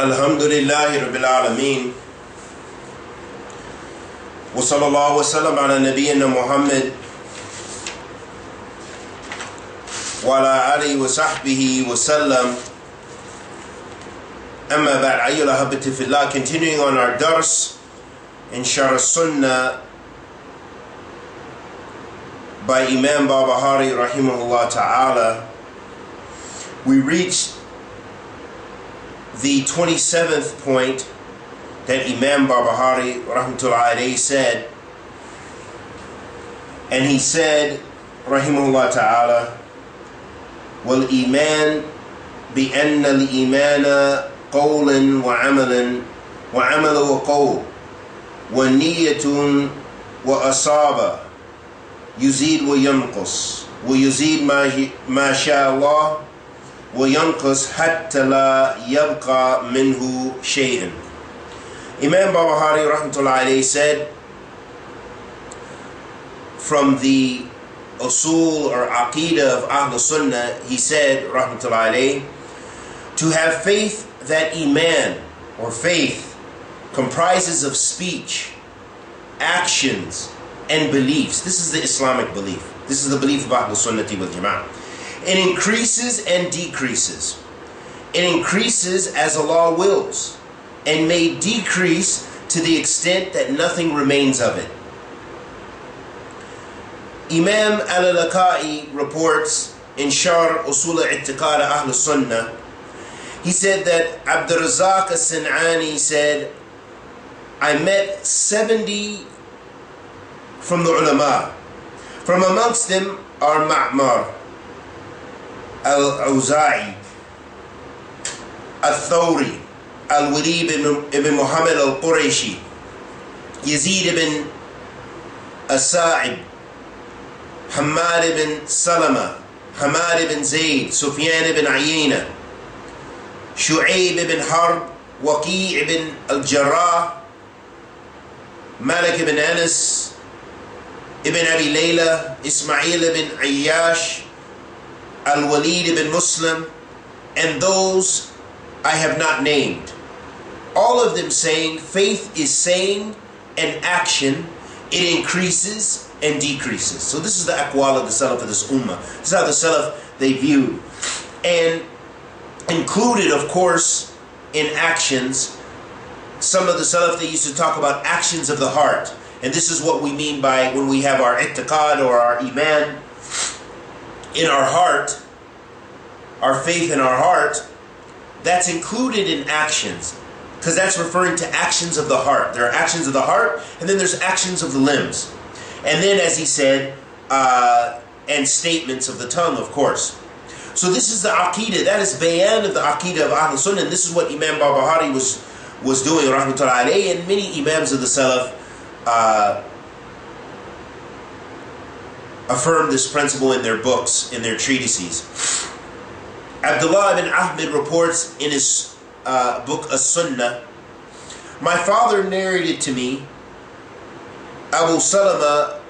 Alhamdulillahi Rabbil Alameen Wa sallallahu wa sallam ala nabiyyina Muhammad Wa ala alihi wa sahbihi wa sallam Amma ba'al ayyula habati Continuing on our dars In Shara Sunnah By Imam Barbahari rahimahullah ta'ala We reach the 27th point that Imam Barbahari rahmatullah said and he said rahimahullah ta'ala والإيمان بأن الإيمان قول وعمل وعمل وقول ونية وأصابة يزيد وينقص ويزيد ما ما شاء الله وينقص حتى لا يبقى منه شيئا. Imam Barbahari rahmatullah said from the usul or aqidah of Ahl Sunnah, he said rahmatullah to have faith that iman or faith comprises of speech, actions, and beliefs. This is the Islamic belief. This is the belief of Ahl Sunnati wal Jama'ah it increases and decreases. It increases as Allah wills and may decrease to the extent that nothing remains of it. Imam al-Lalaka'i reports in Sharh Usul I'tiqad Ahl Sunnah, he said that Abdurrazak as-San'ani said, I met 70 from the ulama. From amongst them are Ma'mar, الأوزاعي الثوري الوليد بن محمد القريشي يزيد بن الساعد حماد بن سلمة حماد بن زيد سفيان بن عيينة شعيب بن حرب وقيع بن الجراح مالك بن أنس ابن أبي ليلى إسماعيل بن عياش Al-Walid ibn Muslim, and those I have not named. All of them saying faith is saying and action, it increases and decreases. So this is the aqwal of the Salaf of this ummah. This is how the Salaf they view. And included, of course, in actions, some of the Salaf they used to talk about actions of the heart. And this is what we mean by when we have our i'tiqad or our iman in our heart, our faith in our heart, that's included in actions. Because that's referring to actions of the heart. There are actions of the heart, and then there's actions of the limbs. And then, as he said, uh, and statements of the tongue, of course. So this is the aqidah. That is bayan of the aqidah of Ahl Sunnah. And this is what Imam Barbahari was was doing, rahmatullahi alayhi, and many imams of the Salaf uh, affirm this principle in their books, in their treatises. Abdullah ibn Ahmed reports in his uh, book As-Sunnah, My father narrated to me Abu Salama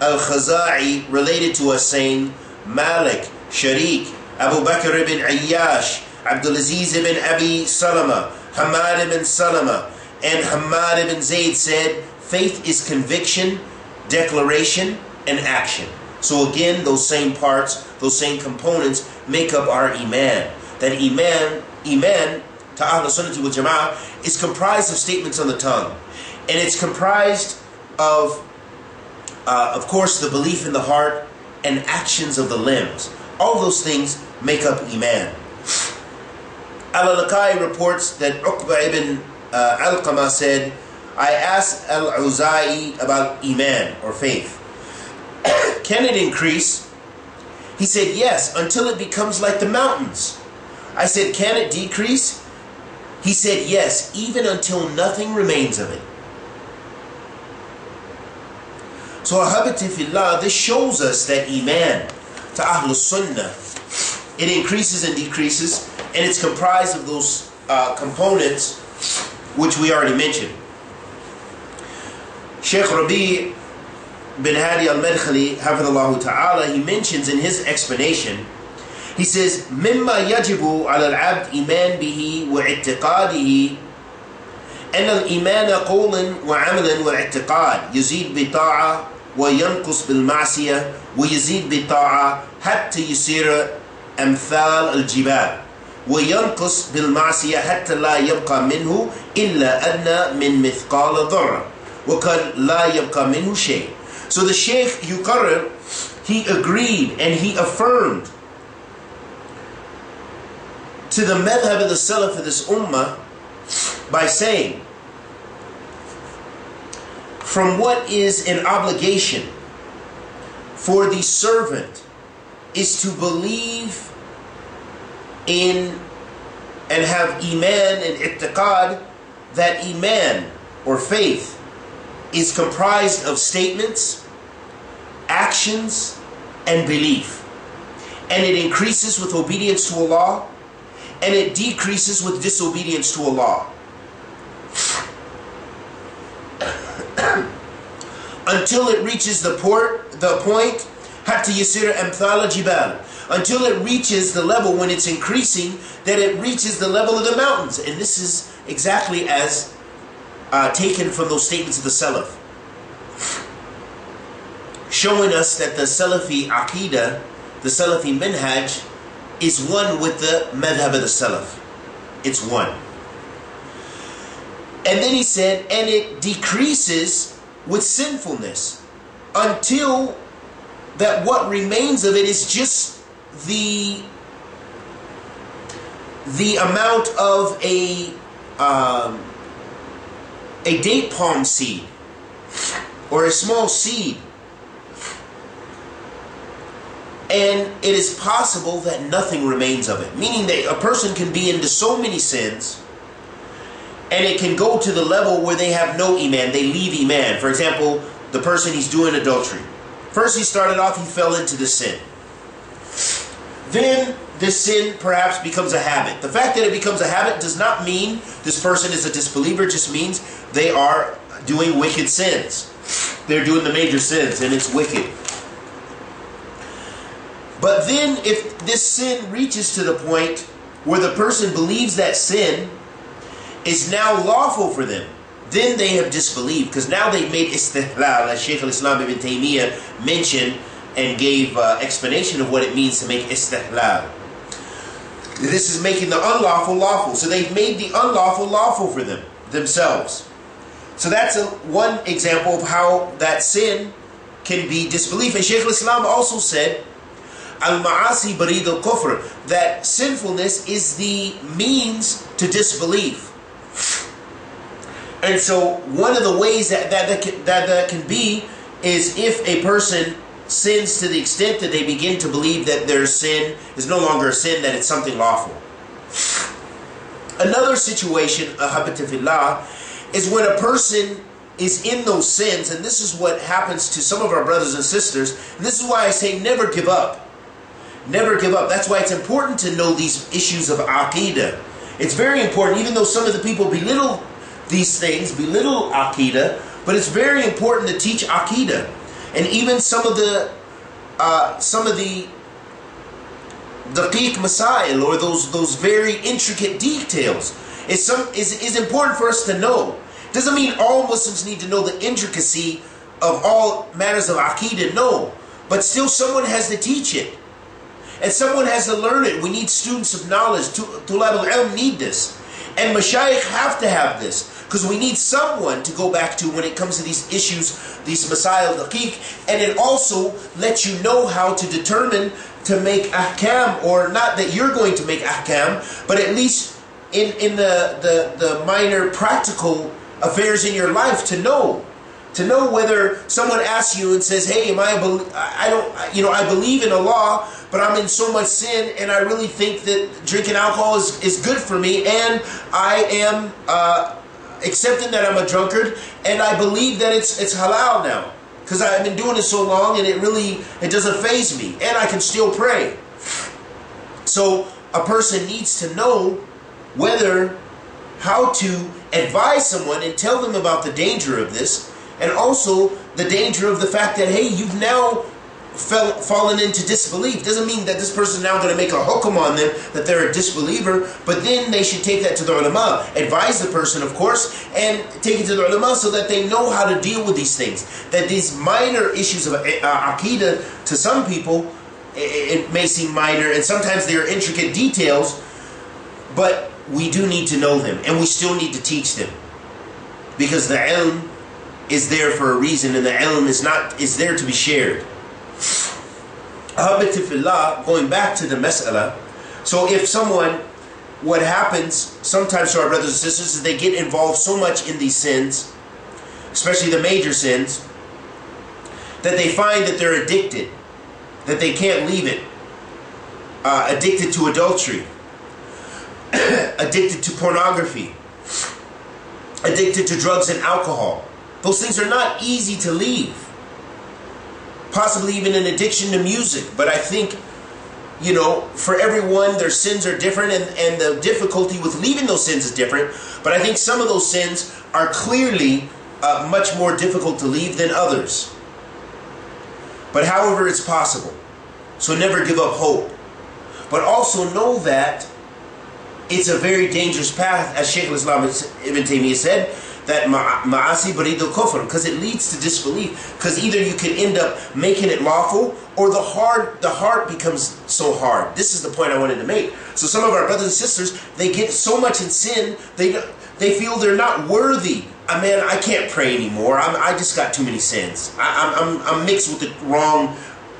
al-Khaza'i related to us saying, Malik, Sharik, Abu Bakr ibn Ayyash, Abdulaziz ibn Abi Salama, Hamad ibn Salama, and Hamad ibn Zayd said, faith is conviction, declaration, and action. So again, those same parts, those same components make up our iman. That iman, iman to Ahl Sunnah Jama'ah is comprised of statements on the tongue. And it's comprised of, uh, of course, the belief in the heart and actions of the limbs. All those things make up iman. Al-Lalaka'i reports that Uqba ibn uh, Al-Qama said, I asked Al-Awza'i about iman or faith. Can it increase? He said, Yes, until it becomes like the mountains. I said, Can it decrease? He said, Yes, even until nothing remains of it. So, Ahabati fillah, this shows us that Iman to Ahlul Sunnah, it increases and decreases, and it's comprised of those uh, components which we already mentioned. Sheikh Rabi bin Hadi al-Madkhali, hafidhullah ta'ala, he mentions in his explanation, He says, مما يجب على العبد إيمان به واعتقاده أن الإيمان قول وعمل واعتقاد يزيد بطاعة وينقص بالمعصية ويزيد بطاعة حتى يصير أمثال الجبال وينقص بالمعصية حتى لا يبقى منه إلا أن من مثقال ذرة وقد لا يبقى منه شيء. So the Sheikh Yuqarr, he agreed and he affirmed to the madhab of the Salaf of this ummah by saying, from what is an obligation for the servant is to believe in and have iman and i'tiqad that iman or faith is comprised of statements, actions, and belief. And it increases with obedience to Allah and it decreases with disobedience to Allah. Until it reaches the port, the point, hatta yasira amthala jibal. Until it reaches the level when it's increasing, that it reaches the level of the mountains. And this is exactly as uh, taken from those statements of the Salaf. Showing us that the Salafi Aqidah, the Salafi Minhaj, is one with the madhab of the Salaf. It's one. And then he said, and it decreases with sinfulness until that what remains of it is just the the amount of a um, a date palm seed or a small seed and it is possible that nothing remains of it. Meaning that a person can be into so many sins, and it can go to the level where they have no iman, they leave iman. For example, the person he's doing adultery. First, he started off, he fell into the sin. Then, this sin perhaps becomes a habit. The fact that it becomes a habit does not mean this person is a disbeliever, it just means they are doing wicked sins. They're doing the major sins, and it's wicked. But then, if this sin reaches to the point where the person believes that sin is now lawful for them, then they have disbelieved because now they've made istihlal, as Shaykh al-Islam ibn Taymiyyah mentioned and gave uh, explanation of what it means to make istihlal. This is making the unlawful lawful. So they've made the unlawful lawful for them themselves. So that's a, one example of how that sin can be disbelief. And Shaykh al-Islam also said Al-ma'asi barid al-kufr, that sinfulness is the means to disbelief. And so one of the ways that that, that, can, that, that can be is if a person sins to the extent that they begin to believe that their sin is no longer a sin, that it's something lawful. Another situation, ahabatifillah, is when a person is in those sins, and this is what happens to some of our brothers and sisters, and this is why I say never give up. Never give up. That's why it's important to know these issues of Aqidah. It's very important, even though some of the people belittle these things, belittle Aqidah, but it's very important to teach Aqidah. And even some of the uh, some of the daqiq masail or those those very intricate details is some is, is important for us to know. Doesn't mean all Muslims need to know the intricacy of all matters of Aqidah, no. But still someone has to teach it. And someone has to learn it. We need students of knowledge. Tulab al-ilm need this. And mashayikh have to have this. Because we need someone to go back to when it comes to these issues, these masail daqiq. And it also lets you know how to determine to make ahkam, or not that you're going to make ahkam, but at least in, in the, the, the minor practical affairs in your life to know to know whether someone asks you and says, "Hey, am I? I don't, you know, I believe in Allah, but I'm in so much sin, and I really think that drinking alcohol is, is good for me, and I am uh, accepting that I'm a drunkard, and I believe that it's it's halal now because I've been doing it so long, and it really it doesn't phase me, and I can still pray. So a person needs to know whether how to advise someone and tell them about the danger of this, and also the danger of the fact that hey, you've now fell, fallen into disbelief doesn't mean that this person is now going to make a hukum on them that they're a disbeliever, but then they should take that to the ulama, advise the person, of course, and take it to the ulama so that they know how to deal with these things. That these minor issues of eh, uh, aqidah to some people, it, it may seem minor, and sometimes they are intricate details, but we do need to know them, and we still need to teach them. Because the ilm is there for a reason, and the ilm is not is there to be shared. Going back to the mas'ala, so if someone, what happens sometimes to our brothers and sisters is they get involved so much in these sins, especially the major sins, that they find that they're addicted, that they can't leave it. Uh, addicted to adultery, addicted to pornography, addicted to drugs and alcohol. Those things are not easy to leave possibly even an addiction to music. But I think, you know, for everyone, their sins are different and, and the difficulty with leaving those sins is different. But I think some of those sins are clearly uh, much more difficult to leave than others. But however, it's possible. So never give up hope. But also know that it's a very dangerous path, as Shaykh al-Islam Ibn Taymiyyah said, that ma'asi baridul kufr because it leads to disbelief because either you can end up making it lawful or the hard the heart becomes so hard this is the point i wanted to make so some of our brothers and sisters they get so much in sin they they feel they're not worthy I mean, I can't pray anymore. I'm, i just got too many sins. I, am I'm, I'm mixed with the wrong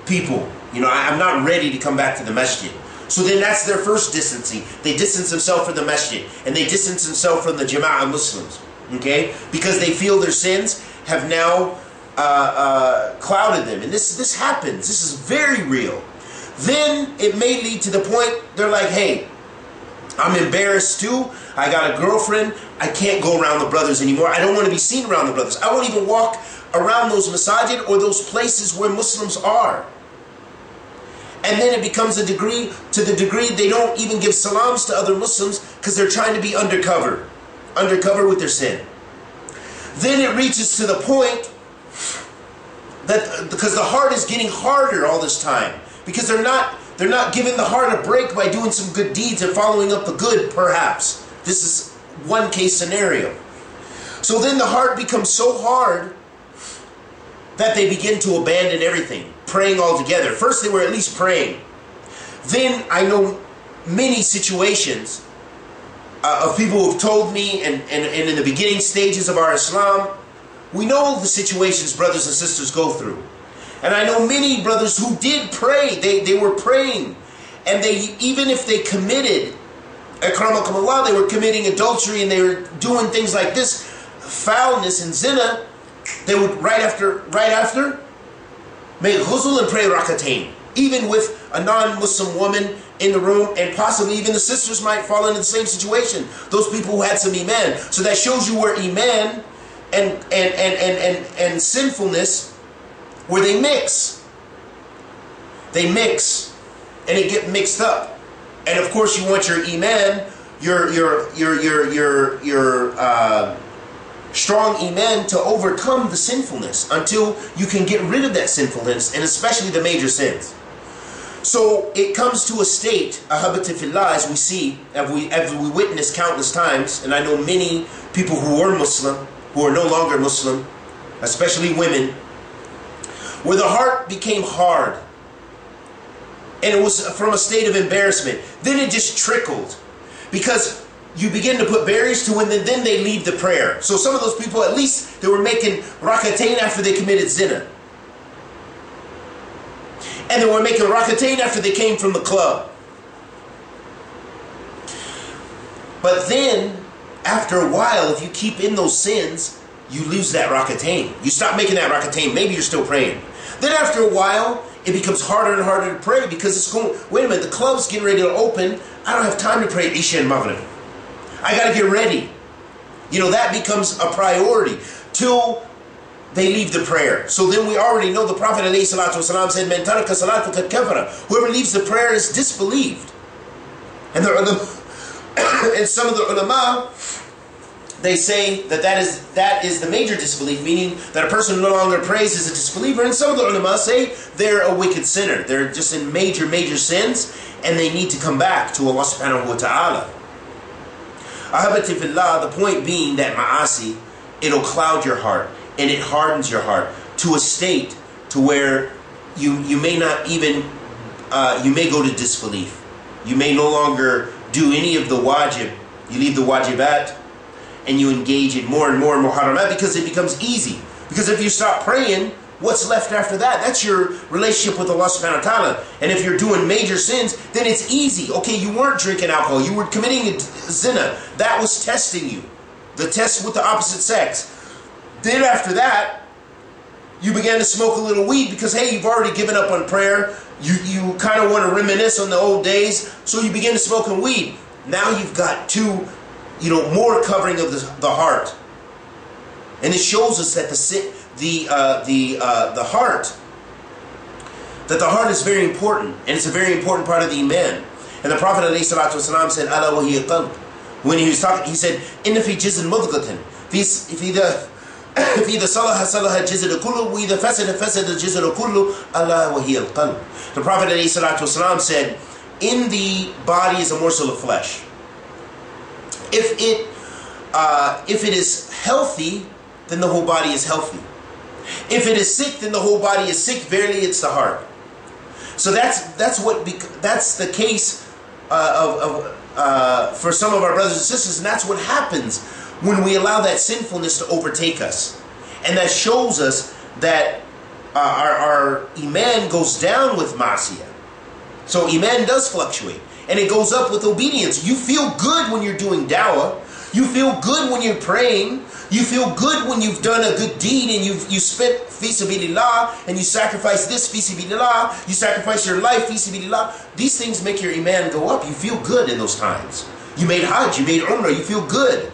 people. You know, I, I'm not ready to come back to the masjid. So then that's their first distancing. They distance themselves from the masjid and they distance themselves from the Jama'ah Muslims okay? Because they feel their sins have now uh, uh, clouded them. And this, this happens. This is very real. Then it may lead to the point they're like, hey, I'm embarrassed too. I got a girlfriend. I can't go around the brothers anymore. I don't want to be seen around the brothers. I won't even walk around those masajid or those places where Muslims are. And then it becomes a degree to the degree they don't even give salams to other Muslims because they're trying to be undercover undercover with their sin. Then it reaches to the point that because the heart is getting harder all this time because they're not they're not giving the heart a break by doing some good deeds and following up the good perhaps. This is one case scenario. So then the heart becomes so hard that they begin to abandon everything, praying altogether. First they were at least praying. Then I know many situations uh, of people who have told me, and, and, and in the beginning stages of our Islam, we know the situations brothers and sisters go through. And I know many brothers who did pray. They, they were praying. And they even if they committed, Allah, they were committing adultery and they were doing things like this, foulness and zina, they would right after right after make ghusl and pray rakatain. Even with a non-Muslim woman in the room, and possibly even the sisters might fall into the same situation. Those people who had some iman. So that shows you where iman and and and and and, and sinfulness where they mix. They mix, and it get mixed up. And of course, you want your iman, your your your your your your uh, strong iman to overcome the sinfulness until you can get rid of that sinfulness, and especially the major sins. So it comes to a state, a habitifillah, as we see, as we, as we witness countless times, and I know many people who were Muslim, who are no longer Muslim, especially women, where the heart became hard. And it was from a state of embarrassment. Then it just trickled. Because you begin to put barriers to when then they leave the prayer. So some of those people, at least they were making rakatain after they committed zina and they were making rakatain after they came from the club. But then, after a while, if you keep in those sins, you lose that rakatain. You stop making that rakatain. Maybe you're still praying. Then after a while, it becomes harder and harder to pray because it's going, wait a minute, the club's getting ready to open. I don't have time to pray Isha and Maghrib. I got to get ready. You know, that becomes a priority. Till they leave the prayer. So then we already know the Prophet ﷺ said, "Man taraka kafara." Whoever leaves the prayer is disbelieved. And the and some of the ulama they say that that is that is the major disbelief, meaning that a person who no longer prays is a disbeliever. And some of the ulama say they're a wicked sinner. They're just in major, major sins, and they need to come back to Allah subhanahu wa ta'ala. Ahabati fillah, the point being that ma'asi, it'll cloud your heart and it hardens your heart to a state to where you you may not even uh, you may go to disbelief. You may no longer do any of the wajib. You leave the wajibat and you engage in more and more and more haramat because it becomes easy. Because if you stop praying, what's left after that? That's your relationship with Allah subhanahu wa ta'ala. And if you're doing major sins, then it's easy. Okay, you weren't drinking alcohol, you were committing zina. That was testing you. The test with the opposite sex. Then after that, you began to smoke a little weed because hey, you've already given up on prayer. You you kind of want to reminisce on the old days, so you begin to smoking weed. Now you've got two, you know, more covering of the, the heart, and it shows us that the the uh, the uh, the heart that the heart is very important, and it's a very important part of the iman. And the Prophet ﷺ said, "Ala When he was talking, he said, "Inna fi jizn mudghatan." Fi the فإذا صلح صلح الجسد كله وإذا فسد فسد الجسد كله ألا وهي القلب The Prophet ﷺ said, in the body is a morsel of flesh. If it, uh, if it is healthy, then the whole body is healthy. If it is sick, then the whole body is sick. Verily, it's the heart. So that's that's what that's the case uh, of, of uh, for some of our brothers and sisters, and that's what happens when we allow that sinfulness to overtake us. And that shows us that uh, our, our iman goes down with masiyah. So iman does fluctuate. And it goes up with obedience. You feel good when you're doing dawah. You feel good when you're praying. You feel good when you've done a good deed and you've you spent fisabilillah and you sacrifice this fisabilillah. You sacrifice your life fisabilillah. These things make your iman go up. You feel good in those times. You made hajj, you made umrah, you feel good.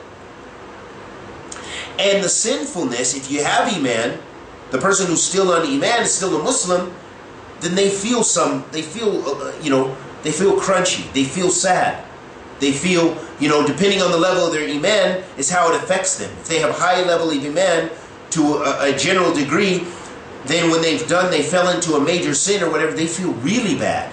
And the sinfulness, if you have Iman, the person who's still on Iman is still a Muslim, then they feel some, they feel, uh, you know, they feel crunchy, they feel sad. They feel, you know, depending on the level of their Iman, is how it affects them. If they have high level of Iman to a, a general degree, then when they've done, they fell into a major sin or whatever, they feel really bad.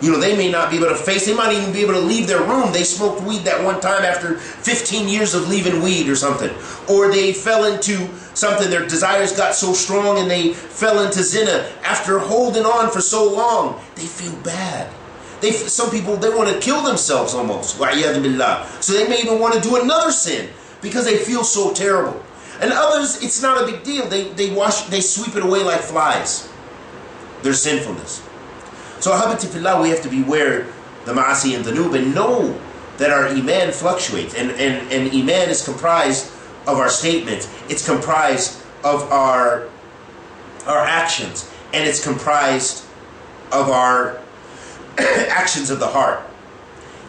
You know, they may not be able to face, they might even be able to leave their room. They smoked weed that one time after 15 years of leaving weed or something. Or they fell into something, their desires got so strong and they fell into zina after holding on for so long. They feel bad. They, some people, they want to kill themselves almost. So they may even want to do another sin because they feel so terrible. And others, it's not a big deal. They, they wash, they sweep it away like flies. Their sinfulness. So Ahabatifillah, we have to beware the Ma'asi and the Nub and know that our Iman fluctuates. And, and, and Iman is comprised of our statements. It's comprised of our, our actions. And it's comprised of our actions of the heart.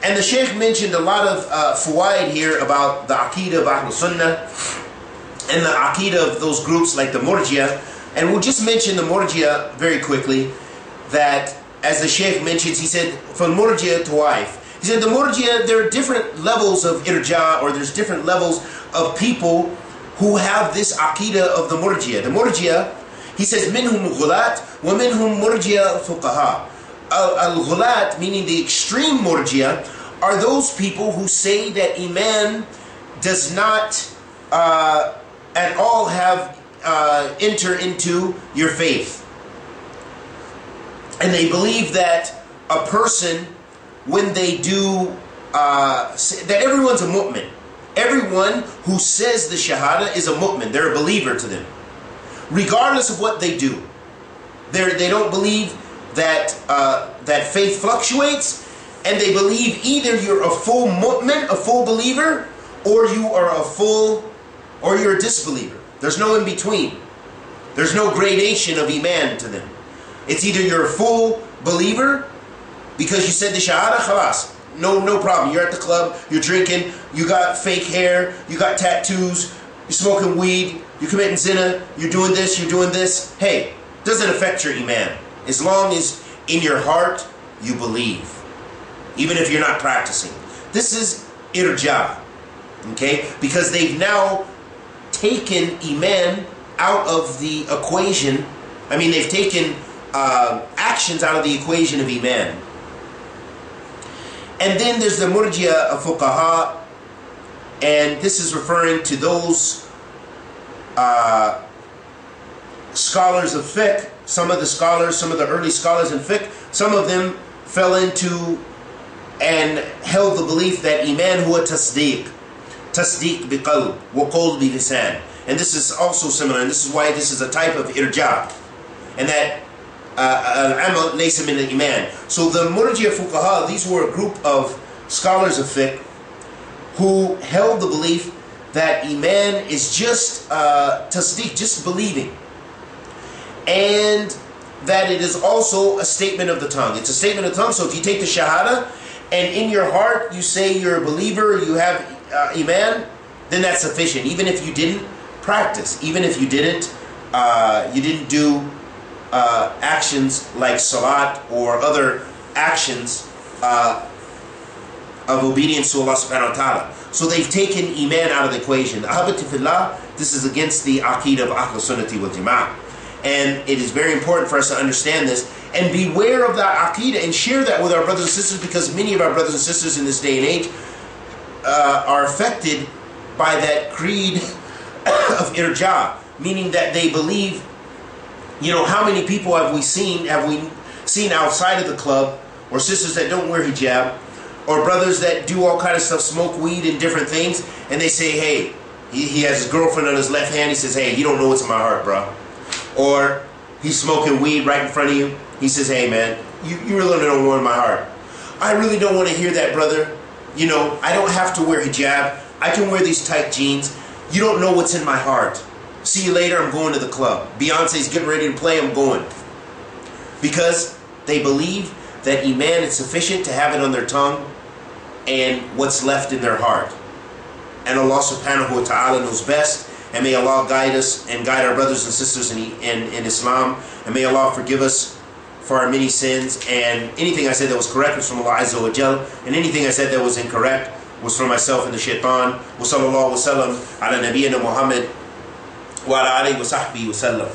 And the Sheikh mentioned a lot of uh, fawaid here about the Aqidah of Ahlul Sunnah and the Aqidah of those groups like the Murjia. And we'll just mention the Murjia very quickly that as the Sheikh mentions, he said, from Murjia to wife. He said the Murjia, there are different levels of irja, or there's different levels of people who have this aqidah of the Murjia. The Murjia, he says, minhum ghulat wa minhum murjia fuqaha. Al-ghulat, meaning the extreme Murjia, are those people who say that Iman does not uh, at all have uh, enter into your faith. And they believe that a person, when they do, uh, that everyone's a mu'min. Everyone who says the shahada is a mu'min. They're a believer to them. Regardless of what they do. They're, they don't believe that, uh, that faith fluctuates, and they believe either you're a full mu'min, a full believer, or you are a full, or you're a disbeliever. There's no in between. There's no gradation of iman to them. It's either you're a full believer because you said the Shahada, khalas. No, no problem. You're at the club, you're drinking, you got fake hair, you got tattoos, you're smoking weed, you're committing zina, you're doing this, you're doing this. Hey, doesn't affect your iman. As long as in your heart you believe, even if you're not practicing. This is irja. Okay? Because they've now taken Iman out of the equation. I mean, they've taken uh, actions out of the equation of Iman. And then there's the Murjia of Fuqaha, and this is referring to those uh, scholars of fiqh, some of the scholars, some of the early scholars in fiqh, some of them fell into and held the belief that iman huwa tasdeeq, tasdeeq biqalb, wa qawl bilisan. And this is also similar, and this is why this is a type of irja. And that al-amal laysa min al-iman. So the murji'a fuqaha, these were a group of scholars of fiqh who held the belief that iman is just uh, tasdeeq, just believing and that it is also a statement of the tongue. It's a statement of the tongue. So if you take the shahada and in your heart you say you're a believer, you have uh, iman, then that's sufficient. Even if you didn't practice, even if you didn't, uh, you didn't do uh, actions like salat or other actions uh, of obedience to Allah subhanahu wa ta'ala. So they've taken iman out of the equation. This is against the aqid of Ahl Sunnati wal Jama'ah. And it is very important for us to understand this and beware of that aqidah and share that with our brothers and sisters because many of our brothers and sisters in this day and age uh, are affected by that creed of irja, meaning that they believe, you know, how many people have we seen, have we seen outside of the club, or sisters that don't wear hijab, or brothers that do all kind of stuff, smoke weed and different things, and they say, hey, he, he has his girlfriend on his left hand, he says, hey, you don't know what's in my heart, bro or he's smoking weed right in front of you. He says, hey man, you, you really don't warm my heart. I really don't want to hear that, brother. You know, I don't have to wear hijab. I can wear these tight jeans. You don't know what's in my heart. See you later, I'm going to the club. Beyonce's getting ready to play, I'm going. Because they believe that Iman is sufficient to have it on their tongue and what's left in their heart. And Allah subhanahu wa ta'ala knows best and may Allah guide us and guide our brothers and sisters in, in, in Islam. And may Allah forgive us for our many sins. And anything I said that was correct was from Allah Azza wa Jal. And anything I said that was incorrect was from myself and the shaitan. Wa sallallahu wa sallam ala Muhammad wa ala alihi wa sahbihi wa sallam.